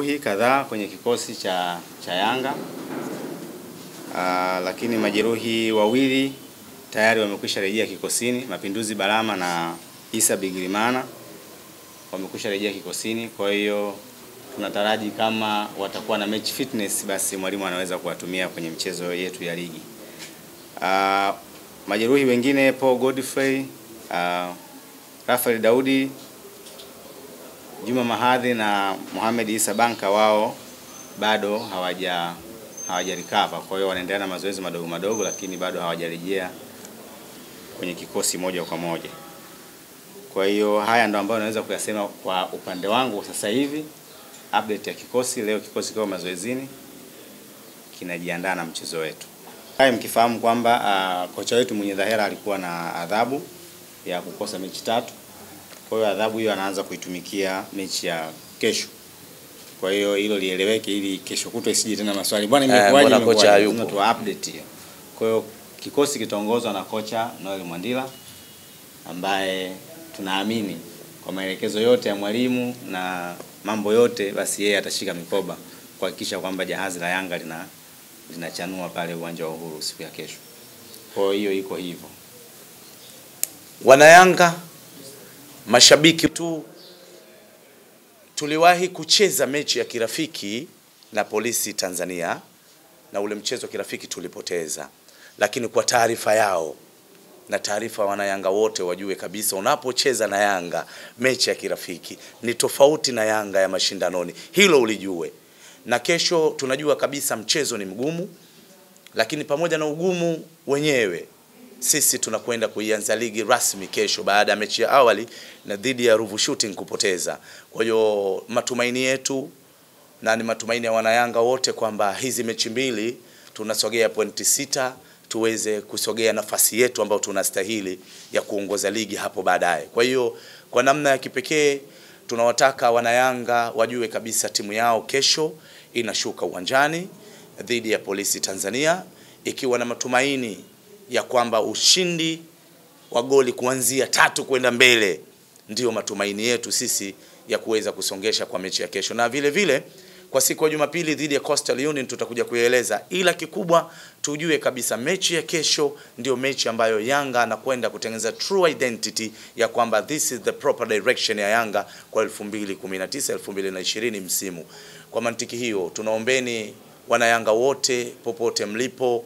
majeruhi kadhaa kwenye kikosi cha, cha Yanga. Aa, lakini majeruhi wawili tayari wamekwisha rejea kikosini, Mapinduzi Balama na Isa Bigirimana wamekwisha rejea kikosini. Kwa hiyo tunataraji kama watakuwa na match fitness, basi mwalimu anaweza kuwatumia kwenye mchezo yetu ya ligi. Uh, majeruhi wengine Paul Godfrey, uh, Rafael Daudi, Juma Mahadhi na Mohamed Isa Banka wao bado hawaja hawajarikava. Kwa hiyo wanaendelea na mazoezi madogo madogo, lakini bado hawajarejea kwenye kikosi moja kwa moja. Kwa hiyo haya ndo ambayo naweza kuyasema kwa upande wangu sasa hivi. Update ya kikosi leo, kikosi kiko mazoezini kinajiandaa na mchezo wetu. Haya, mkifahamu kwamba uh, kocha wetu mwenye dhahera alikuwa na adhabu ya kukosa mechi tatu. Kwa hiyo adhabu hiyo anaanza kuitumikia mechi ya kesho. Kwa hiyo hilo lieleweke, ili kesho kutwa isije tena maswali, bwana, Eh, imekuwaje? Eh, kocha hayupo? Lazima update hiyo. Kwa hiyo kikosi kitaongozwa na kocha Noel Mwandila ambaye tunaamini kwa maelekezo yote ya mwalimu na mambo yote, basi yeye atashika mikoba kuhakikisha kwamba jahazi la Yanga lina linachanua pale uwanja wa Uhuru siku ya kesho. Kwa hiyo iko hivyo. Wanayanga, mashabiki tu, tuliwahi kucheza mechi ya kirafiki na Polisi Tanzania, na ule mchezo wa kirafiki tulipoteza, lakini kwa taarifa yao na taarifa wanayanga wote wajue kabisa, unapocheza na Yanga mechi ya kirafiki ni tofauti na Yanga ya mashindanoni, hilo ulijue. Na kesho tunajua kabisa mchezo ni mgumu, lakini pamoja na ugumu wenyewe sisi tunakwenda kuianza ligi rasmi kesho baada ya mechi ya awali na dhidi ya Ruvu Shooting kupoteza. Kwa hiyo matumaini yetu na ni matumaini ya wanayanga wote kwamba hizi mechi mbili tunasogea pointi sita tuweze kusogea nafasi yetu ambayo tunastahili ya kuongoza ligi hapo baadaye. Kwa hiyo kwa namna ya kipekee tunawataka wanayanga wajue kabisa timu yao kesho inashuka uwanjani dhidi ya Polisi Tanzania ikiwa na matumaini ya kwamba ushindi wa goli kuanzia tatu kwenda mbele ndiyo matumaini yetu sisi ya kuweza kusongesha kwa mechi ya kesho, na vile vile kwa siku ya Jumapili dhidi ya Coastal Union tutakuja kuieleza, ila kikubwa tujue kabisa mechi ya kesho ndio mechi ambayo Yanga anakwenda kutengeneza true identity ya kwamba this is the proper direction ya Yanga kwa 2019 2020 msimu. Kwa mantiki hiyo, tunaombeni wana Yanga wote popote mlipo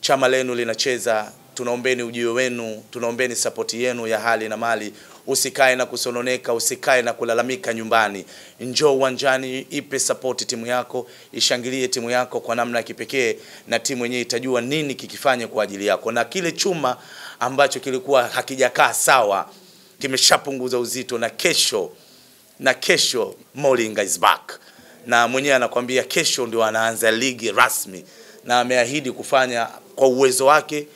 chama lenu linacheza, tunaombeni ujio wenu, tunaombeni sapoti yenu ya hali na mali. Usikae na kusononeka, usikae na kulalamika nyumbani. Njoo uwanjani, ipe sapoti timu yako, ishangilie timu yako kwa namna ya kipekee, na timu yenyewe itajua nini kikifanye kwa ajili yako, na kile chuma ambacho kilikuwa hakijakaa sawa kimeshapunguza uzito, na kesho na kesho Molinga is back, na mwenyewe anakwambia kesho ndio anaanza ligi rasmi na ameahidi kufanya kwa uwezo wake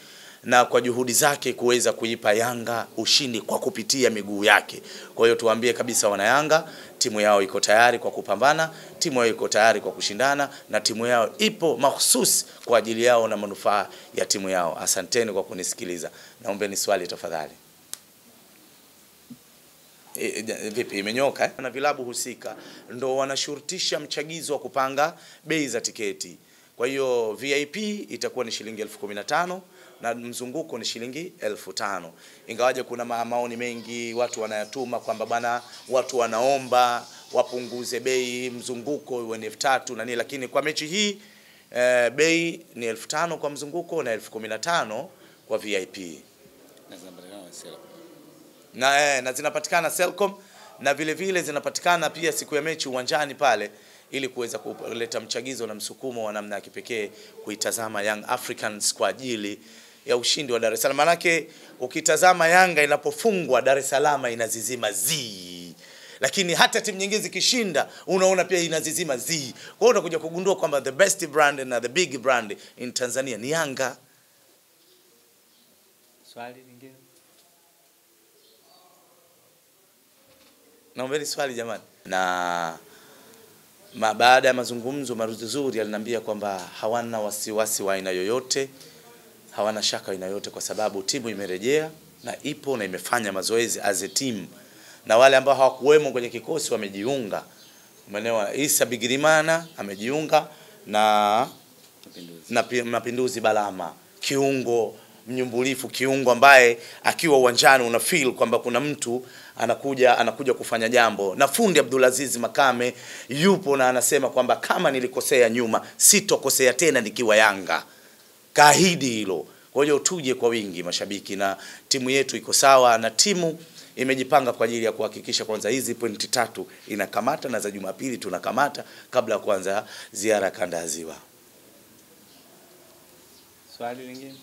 na kwa juhudi zake kuweza kuipa Yanga ushindi kwa kupitia miguu yake. Kwa hiyo tuwaambie kabisa wana yanga timu yao iko tayari kwa kupambana, timu yao iko tayari kwa kushindana, na timu yao ipo mahususi kwa ajili yao na manufaa ya timu yao. Asanteni kwa kunisikiliza. naombe ni swali tafadhali. E, e, vipi imenyoka eh? Na vilabu husika ndo wanashurutisha mchagizo wa kupanga bei za tiketi. Kwa hiyo VIP itakuwa ni shilingi elfu kumi na tano na mzunguko ni shilingi elfu tano. Ingawaje kuna ma- maoni mengi watu wanayatuma kwamba bana watu wanaomba wapunguze bei mzunguko iwe ni elfu tatu na nini, lakini kwa mechi hii e, bei ni elfu tano kwa mzunguko na elfu kumi na tano kwa VIP na, e, na zinapatikana Selcom na vile vile zinapatikana pia siku ya mechi uwanjani pale ili kuweza kuleta mchagizo na msukumo wa namna ya kipekee kuitazama Young Africans kwa ajili ya ushindi wa Dar es Salaam. Manake ukitazama Yanga inapofungwa Dar es Salaam inazizima zii, lakini hata timu nyingine zikishinda unaona pia inazizima zii. Kwa hiyo unakuja kugundua kwamba the best brand na the big brand in Tanzania ni Yanga. Swali lingine? Naombeni swali jamani. Na baada ya mazungumzo Maruzuzuri aliniambia kwamba hawana wasiwasi wa aina yoyote, hawana shaka aina yoyote, kwa sababu timu imerejea na ipo na imefanya mazoezi as a team, na wale ambao hawakuwemo kwenye kikosi wamejiunga Umeelewa? Isa Bigirimana amejiunga na Mapinduzi. na Mapinduzi Balama, kiungo mnyumbulifu, kiungo ambaye akiwa uwanjani una feel kwamba kuna mtu anakuja anakuja kufanya jambo, na fundi Abdulaziz Makame yupo na anasema kwamba kama nilikosea nyuma sitokosea tena nikiwa Yanga, kaahidi hilo. Kwa hiyo tuje kwa wingi mashabiki, na timu yetu iko sawa, na timu imejipanga kwa ajili ya kuhakikisha kwanza hizi pointi tatu inakamata na za Jumapili tunakamata kabla ya kuanza ziara ya kanda ya Ziwa. Swali lingine?